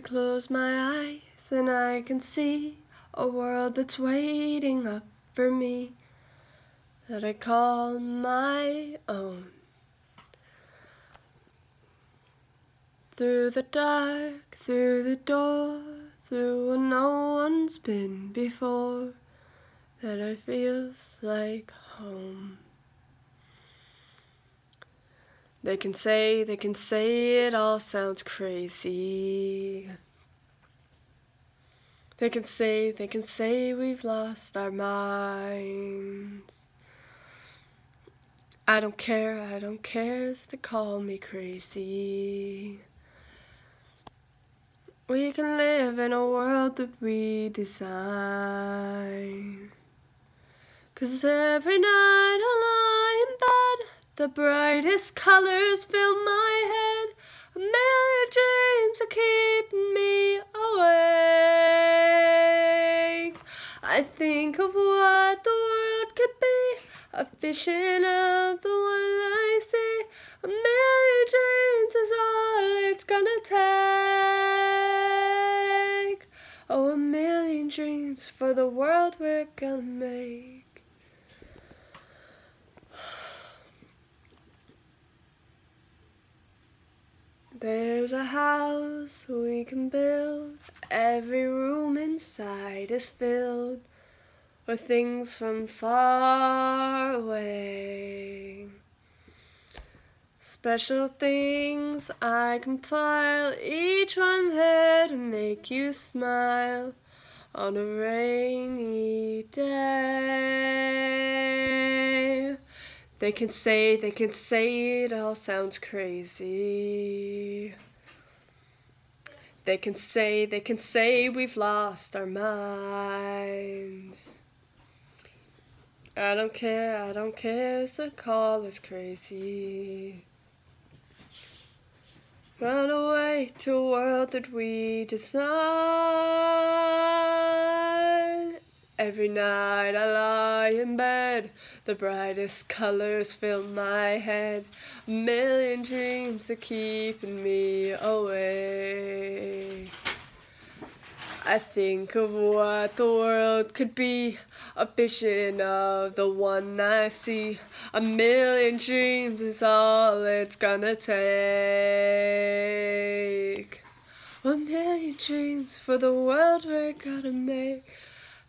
I close my eyes and I can see a world that's waiting up for me that I call my own. Through the dark, through the door, through where no one's been before, that I feels like home. They can say, they can say it all sounds crazy. They can say, they can say we've lost our minds. I don't care, I don't care if they call me crazy. We can live in a world that we design. Cause every night the brightest colors fill my head. A million dreams are keeping me awake. I think of what the world could be, a vision of the one I see. A million dreams is all it's gonna take. Oh, a million dreams for the world we're gonna make. There's a house we can build, every room inside is filled with things from far away. Special things I compile, each one there to make you smile on a rainy day. They can say, they can say it all sounds crazy. They can say, they can say we've lost our mind. I don't care, I don't care, if the call is crazy. Run away to a world that we design. Every night I lie in bed, the brightest colors fill my head. A million dreams are keeping me awake. I think of what the world could be, a vision of the one I see. A million dreams is all it's gonna take. A million dreams for the world we're gonna make.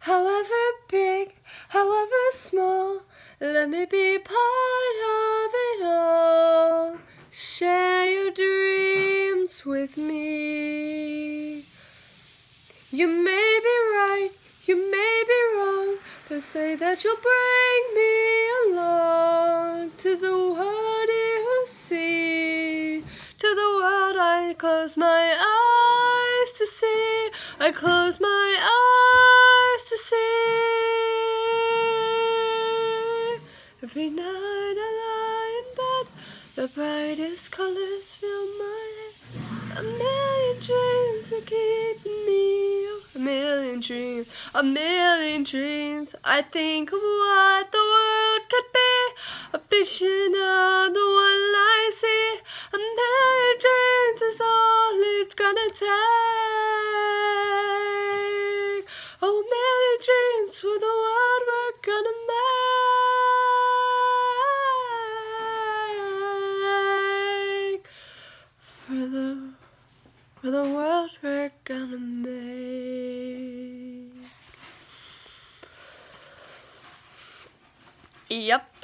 However big, however small, let me be part of it all. Share your dreams with me. You may be right, you may be wrong, but say that you'll bring me along to the world you see. To the world I close my eyes to see. I close my eyes see. Every night I lie in bed, the brightest colors fill my head. A million dreams are keeping me. A million dreams, a million dreams. I think of what the world could be. A vision of the one I see. A million dreams is all it's gonna take. Oh, a million dreams for the world we're gonna make. For the, for the world we're gonna make. Yep.